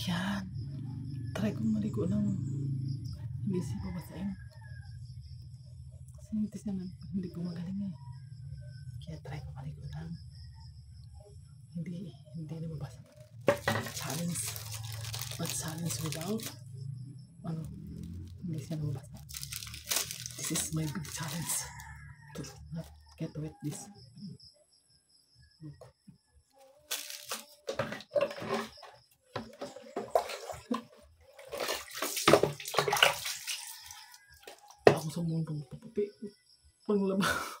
Ayan. Try kong maligo ng babasain. Kasi hindi siya nag, hindi ko magaling eh. Kaya try ko maligo lang. Hindi, hindi nababasa. Challenge. But challenge without, ano, hindi siya nababasa. This is my big challenge. To not get wet this. Look. 疯了吧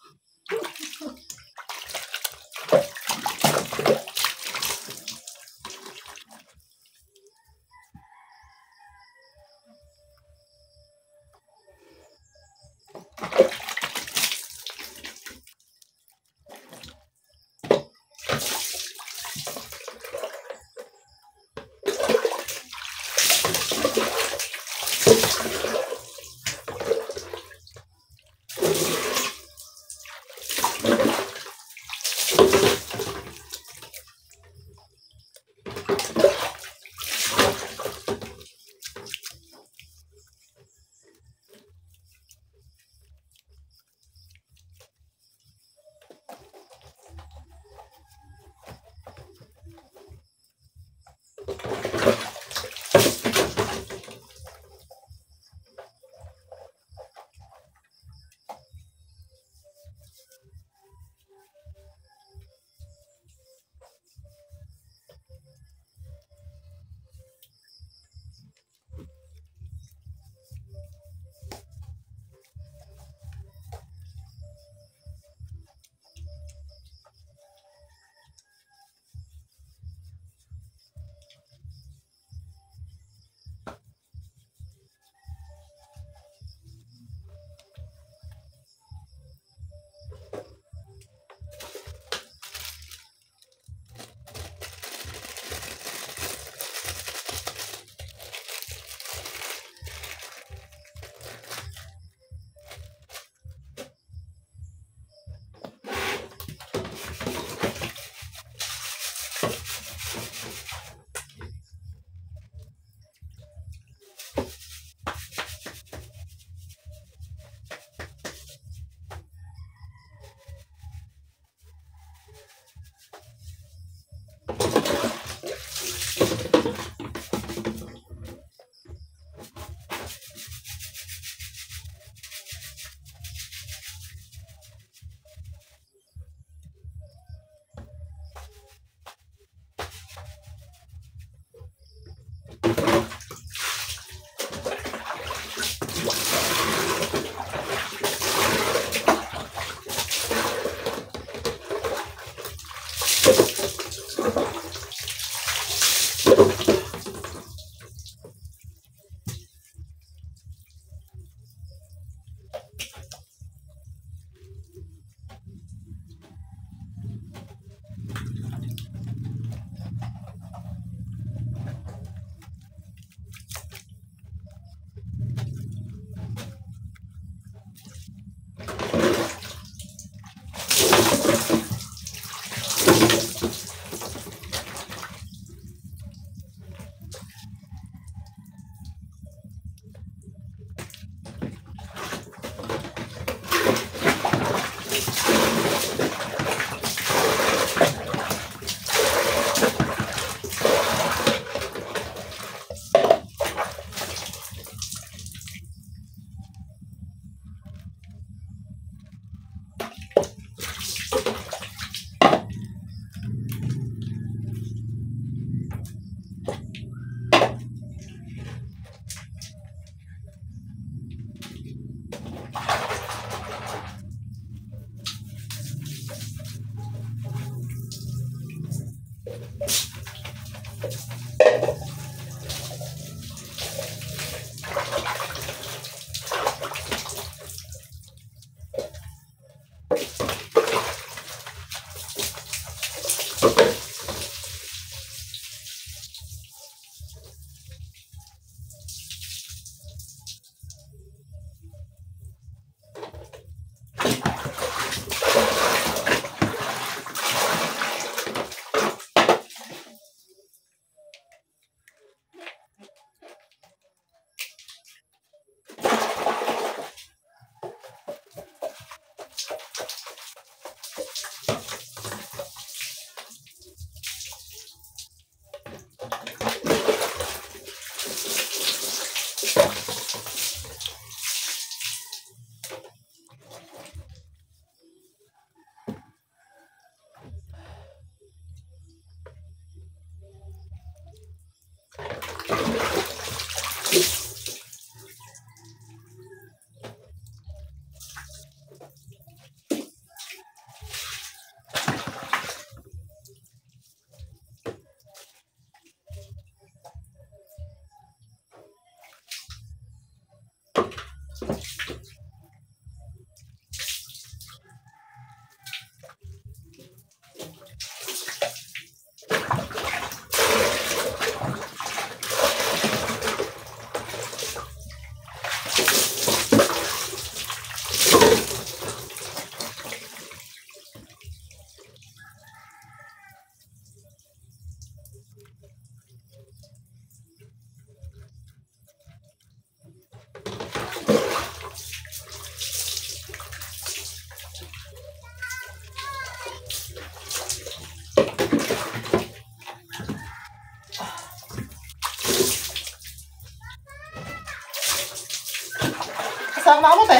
Kasama na mo, te.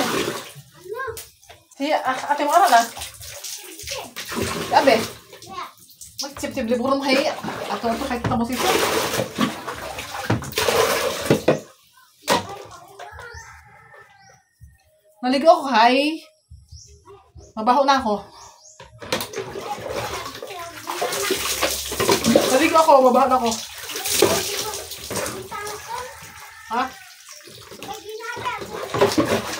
Si ah, ate mo aral ah. Si Abe. Magtsip-tsip liburan mo kay ato ito kahit kita mo sito. Naligo ako kay. Mabaho na ako. Naligo ako, mabaho na ako. Ha? Thank you.